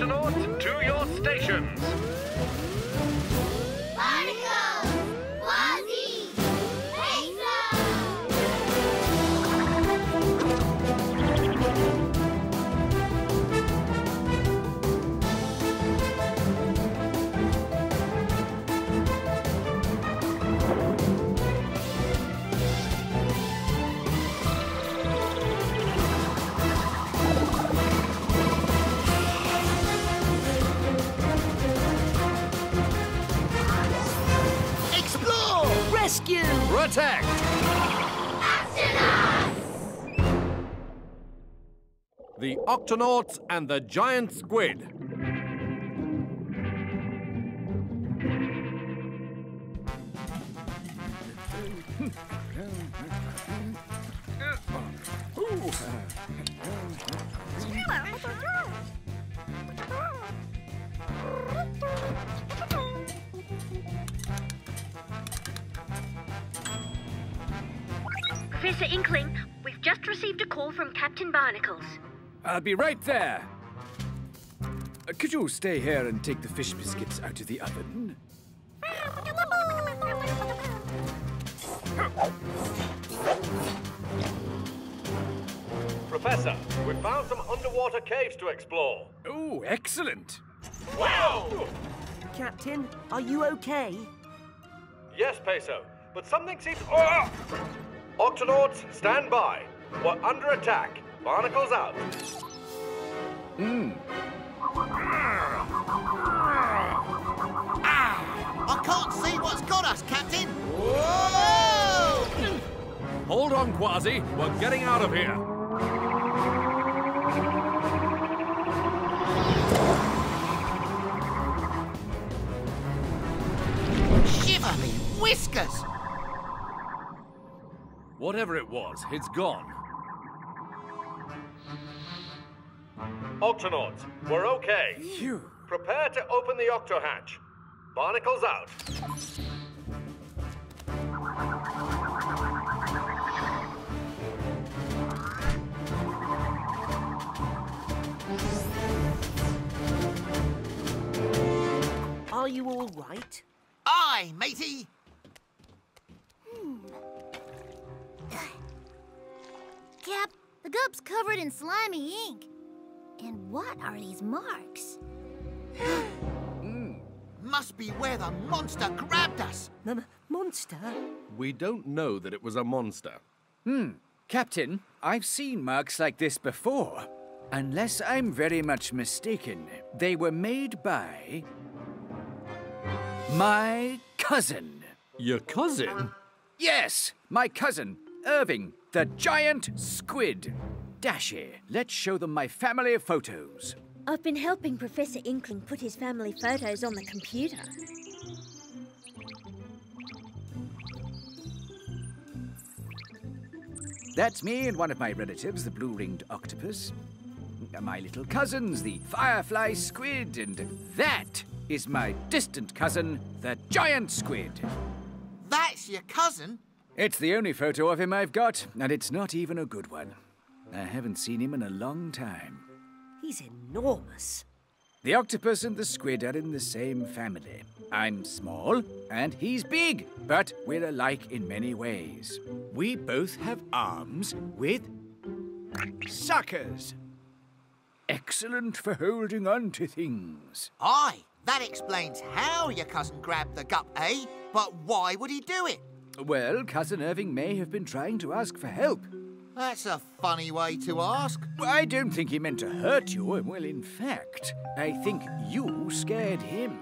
Octonauts, to your stations. The Octonauts and the Giant Squid. Professor Inkling, we've just received a call from Captain Barnacles. I'll be right there. Uh, could you stay here and take the fish biscuits out of the oven? Professor, we found some underwater caves to explore. Oh, excellent. Wow! Captain, are you okay? Yes, Peso, but something seems. Ah! Octonauts, stand by. We're under attack. Barnacles out. Mmm. I can't see what's got us, Captain! Whoa! Hold on, Kwazii. We're getting out of here. Shiver me whiskers! Whatever it was, it's gone. Octonauts, we're okay. Phew. Prepare to open the octo hatch. Barnacles out. Are you all right? Aye, matey! Hmm. Cap, the gup's covered in slimy ink. And what are these marks? Must be where the monster grabbed us! M- monster? We don't know that it was a monster. Hmm. Captain, I've seen marks like this before. Unless I'm very much mistaken, they were made by. my cousin. Your cousin? Yes, my cousin, Irving, the giant squid. Dashi, let's show them my family photos. I've been helping Professor Inkling put his family photos on the computer. That's me and one of my relatives, the blue ringed octopus. My little cousins, the firefly squid, and that is my distant cousin, the giant squid. That's your cousin? It's the only photo of him I've got, and it's not even a good one. I haven't seen him in a long time. He's enormous. The octopus and the squid are in the same family. I'm small, and he's big, but we're alike in many ways. We both have arms with suckers. Excellent for holding on to things. Aye, that explains how your cousin grabbed the gup, eh? But why would he do it? Well, Cousin Irving may have been trying to ask for help. That's a funny way to ask. I don't think he meant to hurt you. Well, in fact, I think you scared him.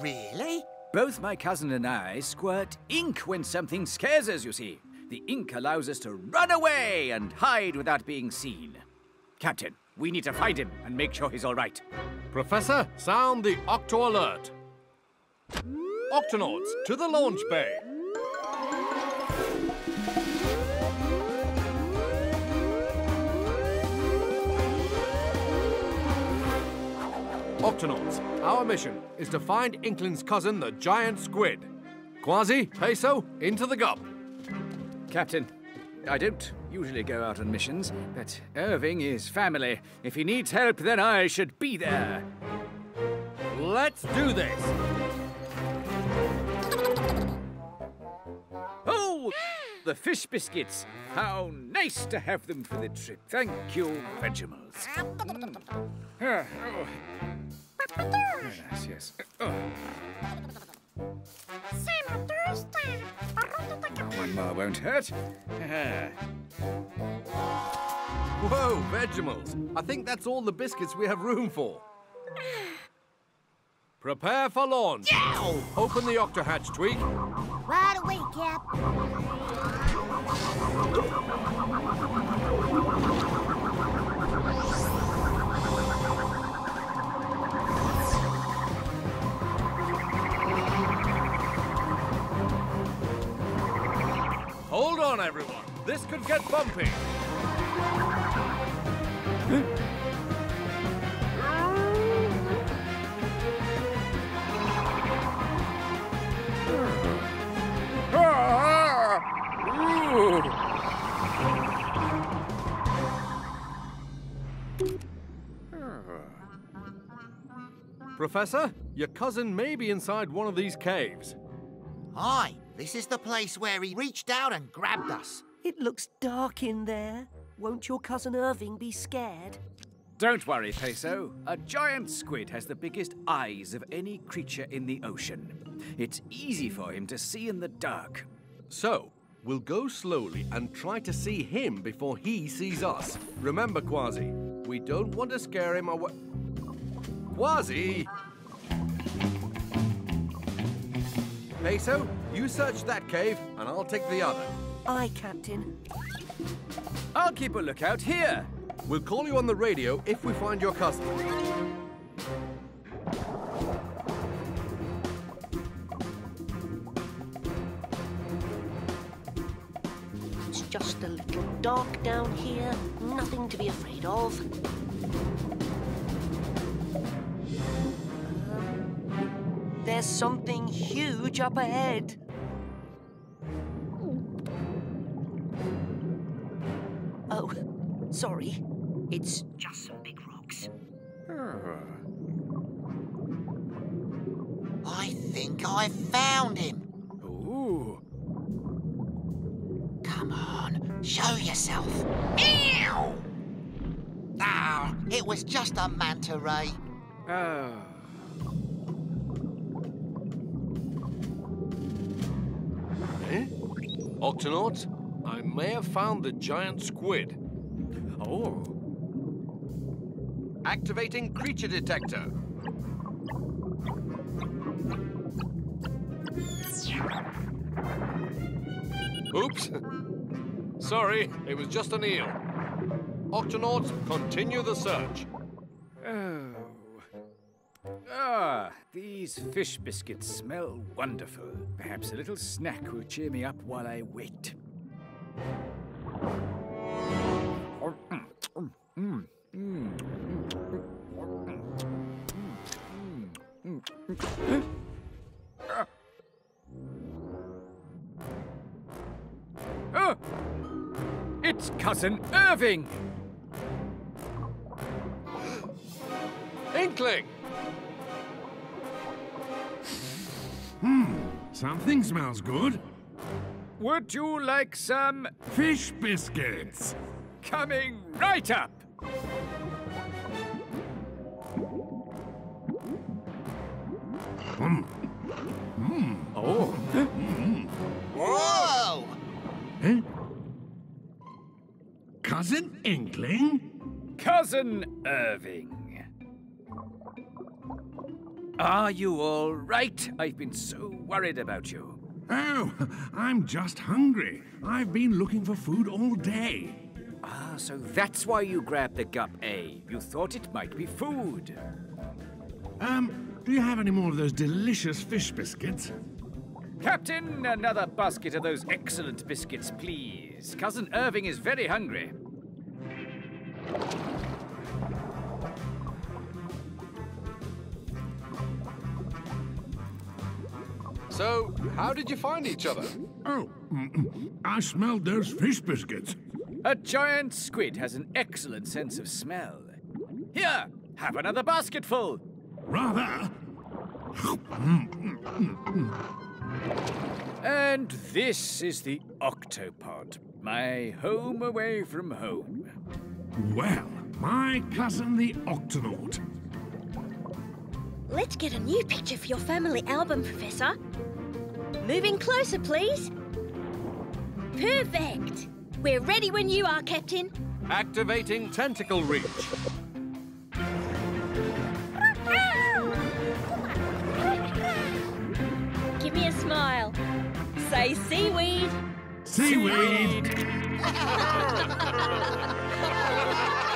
Really? Both my cousin and I squirt ink when something scares us, you see. The ink allows us to run away and hide without being seen. Captain, we need to find him and make sure he's all right. Professor, sound the Octo Alert. Octonauts, to the launch bay. Octonauts, our mission is to find Inkling's cousin, the giant squid. Kwazii, Peso, into the gup. Captain, I don't usually go out on missions, but Irving is family. If he needs help, then I should be there. Let's do this. Oh, the fish biscuits. How nice to have them for the trip. Thank you, Vegimals. Mm. Ah, oh. Yes, yes. Oh. One more won't hurt. Whoa, Vegimals. I think that's all the biscuits we have room for. Prepare for launch. Open the octohatch, Tweak. Right away, Cap. Hold on, everyone. This could get bumpy. Ah, ah. Professor, your cousin may be inside one of these caves. Hi, this is the place where he reached out and grabbed us. It looks dark in there. Won't your cousin Irving be scared? Don't worry, Peso. A giant squid has the biggest eyes of any creature in the ocean. It's easy for him to see in the dark. So, we'll go slowly and try to see him before he sees us. Remember, Kwazii, we don't want to scare him away. Kwazii! Peso, you search that cave and I'll take the other. Aye, Captain. I'll keep a lookout here. We'll call you on the radio if we find your cousin. It's just a little dark down here. Nothing to be afraid of. Something huge up ahead. Oh, sorry. It's just some big rocks. I think I found him. Ooh. Come on, show yourself. Ew! Ah, it was just a manta ray. Oh. Octonauts, I may have found the giant squid. Oh. Activating creature detector. Oops. Sorry, it was just an eel. Octonauts, continue the search. Oh. Ah, these fish biscuits smell wonderful. Perhaps a little snack will cheer me up while I wait. Oh! It's Cousin Irving! Inkling! Something smells good. Would you like some Fish biscuits. coming right up? Oh. Whoa! Eh? Cousin Inkling? Cousin Irving. Are you all right? I've been so worried about you. Oh, I'm just hungry. I've been looking for food all day. Ah, so that's why you grabbed the Gup eh? You thought it might be food. Um, do you have any more of those delicious fish biscuits? Captain, another basket of those excellent biscuits, please. Cousin Irving is very hungry. So, how did you find each other? Oh, mm, I smelled those fish biscuits. A giant squid has an excellent sense of smell. Here, have another basketful. Rather. And this is the octopod, my home away from home. Well, my cousin the Octonaut. Let's get a new picture for your family album, Professor. Moving closer, please. Perfect. We're ready when you are, Captain. Activating tentacle reach. Give me a smile. Say seaweed. Seaweed!